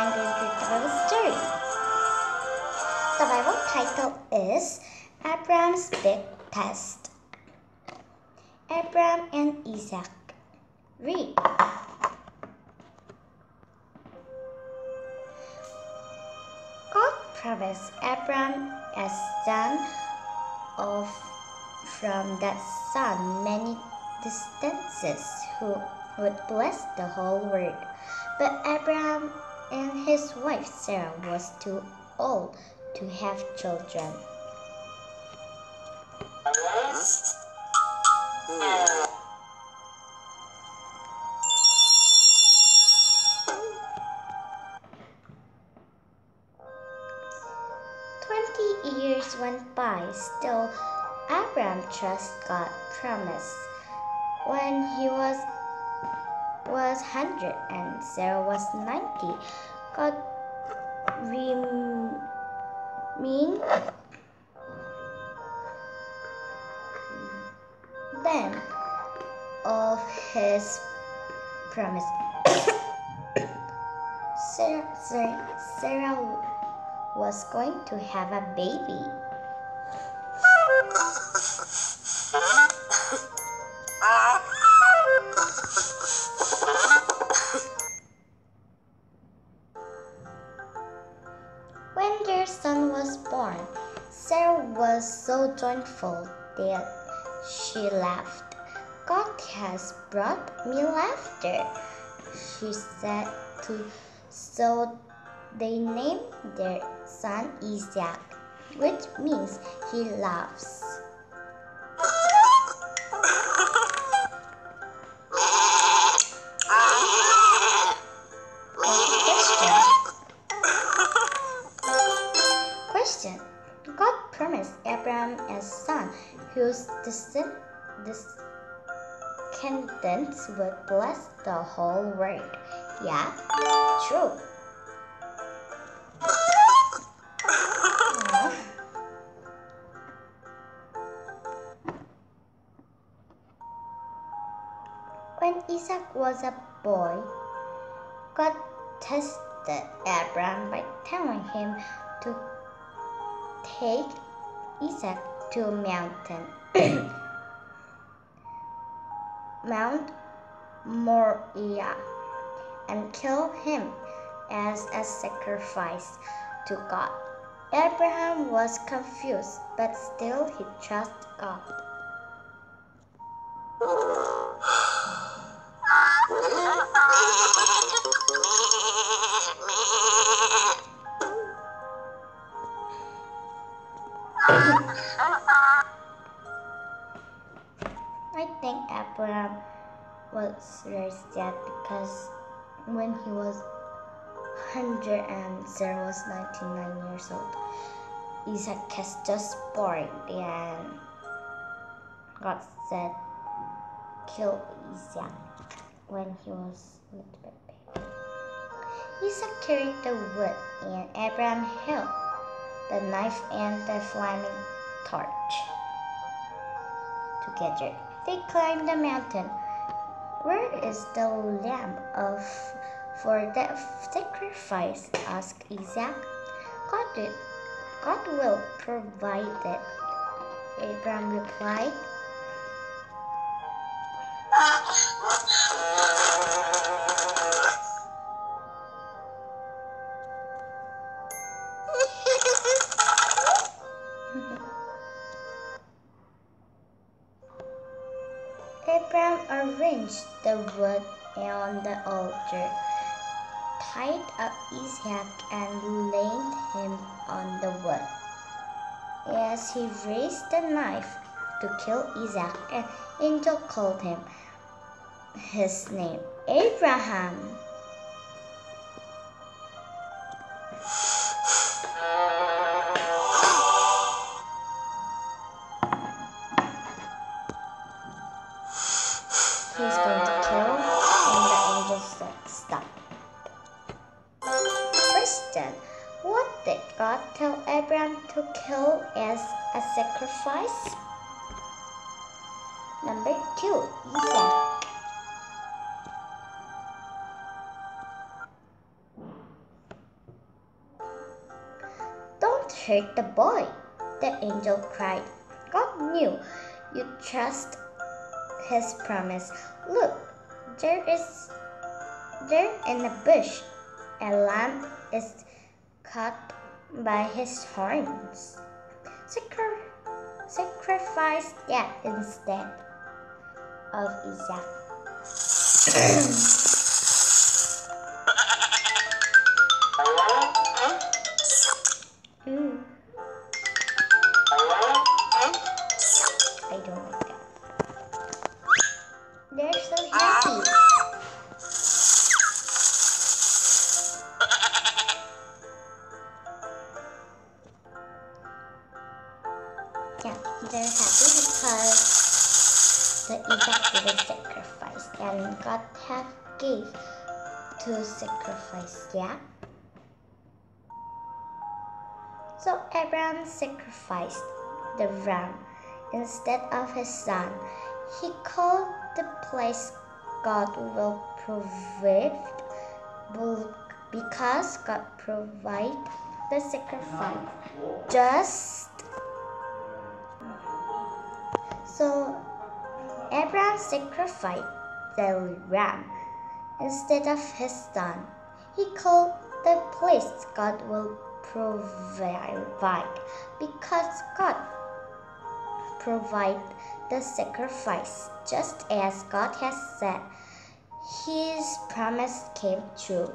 I'm going to tell the story. The Bible title is Abraham's Big Test. Abraham and Isaac. Read. God promised Abraham a son of from that son many distances who would bless the whole world. But Abraham and his wife Sarah was too old to have children. Twenty years went by, still Abraham trusted God's promise. When he was was hundred and Sarah was ninety, God remained then of his promise. Sarah, Sarah was going to have a baby. She laughed. God has brought me laughter, she said to so they named their son Isaac, which means he laughs. Descend- descendants would bless the whole world. Yeah, true. When Isaac was a boy, God tested Abraham by telling him to take Isaac to a mountain, Mount Moriah, and kill him as a sacrifice to God. Abraham was confused, but still he trusted God. I think Abraham was very sad because when he was 100 and Sarah was 99 years old, Isaac has just born and God said, kill Isaac when he was a little bit baby. Isaac carried the wood and Abraham held the knife and the flaming torch together. They climbed the mountain. Where is the lamb of for the sacrifice? asked Isaac. God. God will provide it. Abraham replied. Wood on the altar, tied up Isaac, and laid him on the wood. As he raised the knife to kill Isaac, an angel called him his name Abraham. Sacrifice? Number two, Isaac. Don't hurt the boy. The angel cried, God knew you trust his promise. Look, there is there in the bush a lamb is caught by his horns. Sacri sacrifice that instead of Isaac. Yeah, they're happy because the Isaac did a sacrifice and God had gave to sacrifice, yeah. So Abraham sacrificed the ram instead of his son. He called the place God will provide because God provide the sacrifice just so Abraham sacrificed the ram instead of his son. He called the place God will provide because God provide the sacrifice just as God has said. His promise came true.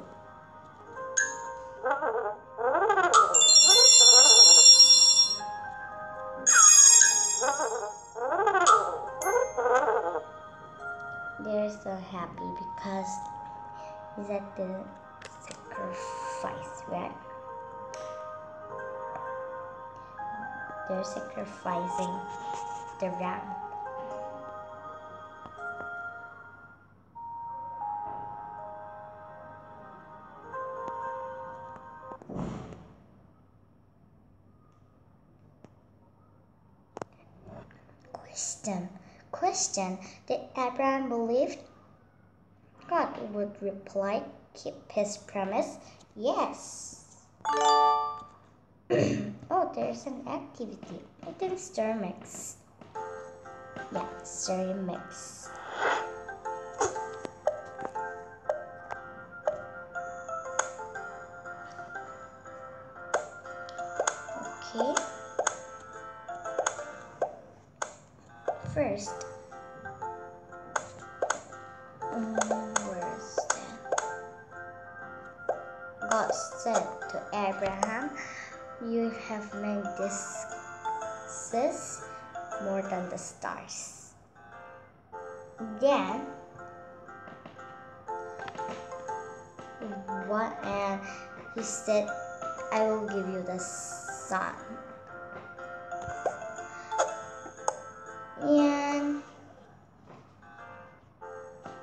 Happy because Isaac didn't sacrifice, right? They're sacrificing the ram. Question. Question. Did Abraham believe God would reply, keep his promise? Yes. oh, there's an activity. I think stir mix. Yeah, stir mix. Okay. First, have made this more than the stars. Then, what? And he said, I will give you the sun. And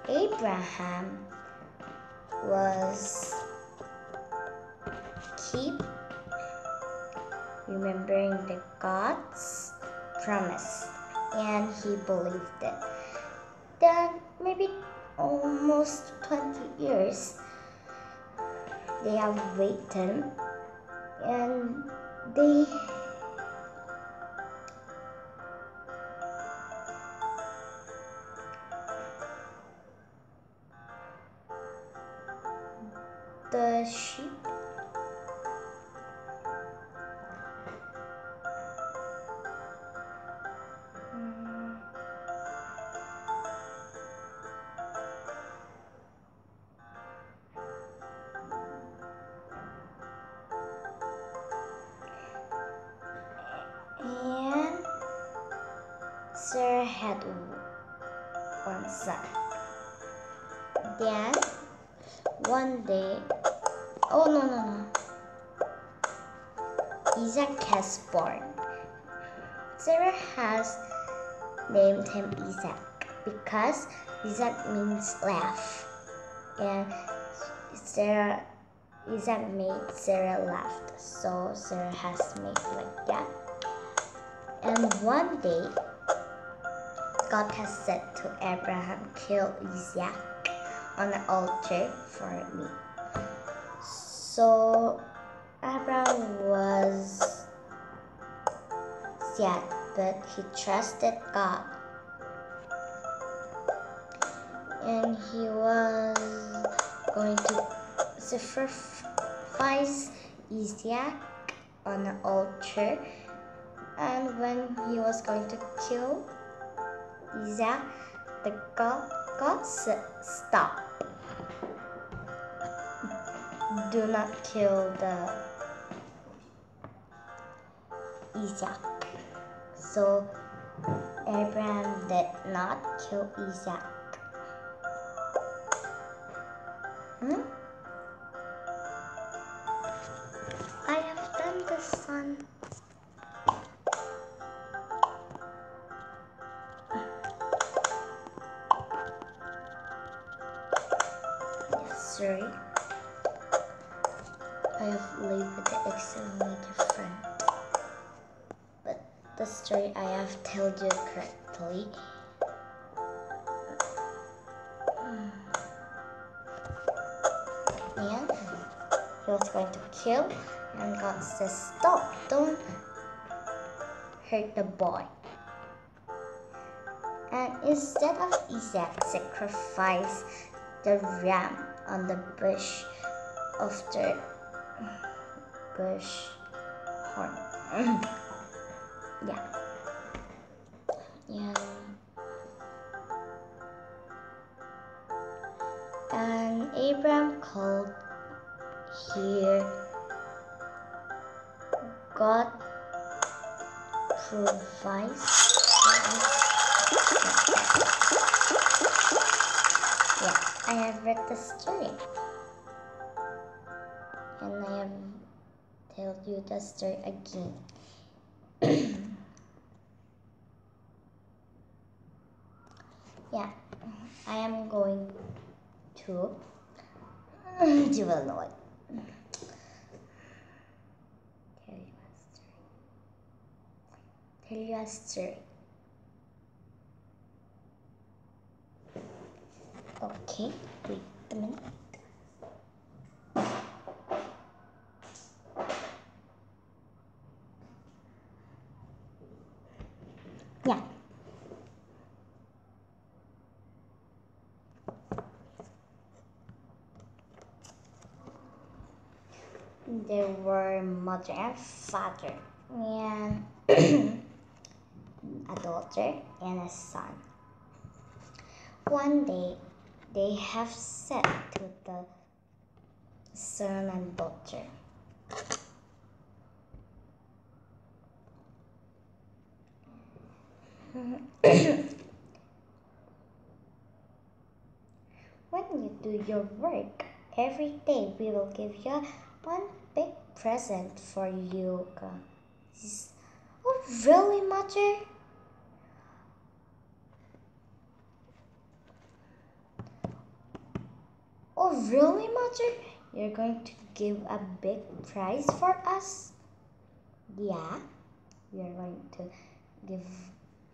Abraham was keep remembering the God's promise and he believed it. Then maybe almost 20 years they have waited and they Sarah had one son. Then one day, oh no no no, Isaac has born. Sarah has named him Isaac because Isaac means laugh, and Sarah Isaac made Sarah laugh, so Sarah has made like that. And one day, God has said to Abraham, "Kill Isaac on the altar for me." So Abraham was sad, but he trusted God. And he was going to sacrifice Isaac on the altar. And when he was going to kill Isaac, the God said, Stop. Do not kill the Isaac. So Abraham did not kill Isaac. Hmm? I have done the son. I have with the exterminator friend. But the story I have told you correctly. And he was going to kill, and God says, Stop, don't hurt the boy. And instead of Isaac sacrifice the ram on the bush of the bush horn. yeah. Yeah. And Abraham called here God provides Yeah, I have read the story. And I have told you the story again. yeah, I am going to will know it. Tell you a story. Tell you a story. Okay, wait a minute. Yeah. There were mother and father, and a daughter and a son. One day, they have said to the son and When you do your work every day, we will give you one big present for you. Oh, really, mother? Oh, really, mother? You're going to give a big prize for us? Yeah, we are going to give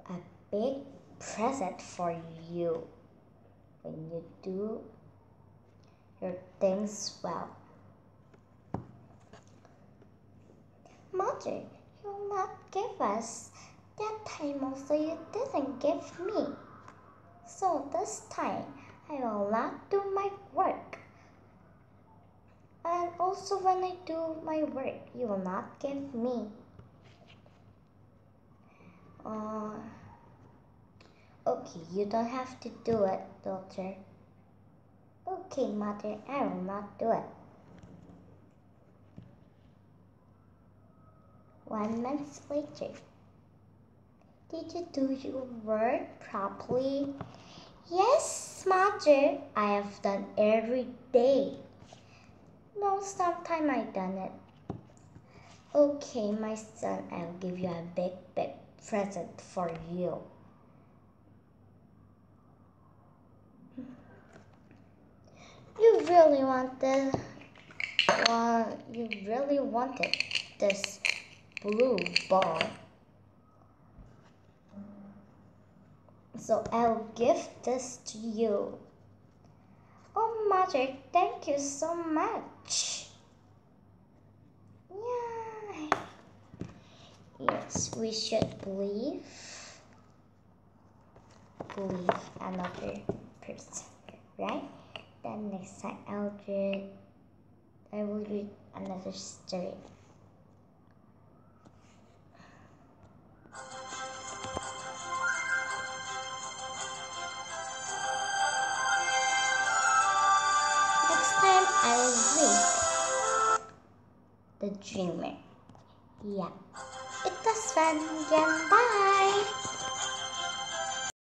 a big present for you when you do your things well. Mother, you will not give us. That time also you didn't give me. So this time I will not do my work. And also when I do my work, you will not give me. Uh, okay, you don't have to do it, daughter. Okay, mother, I will not do it. One month later. Did you do your work properly? Yes, mother. I have done every day. No, sometime I done it. Okay, my son, I'll give you a big, big present for you. You really want this? You really wanted this blue ball. So I'll give this to you. Oh, mother, thank you so much. Yeah. Yes, we should believe believe another person, right? Then next time I'll read I will read another story. The Dreamer. Yeah. It was fun again. Bye.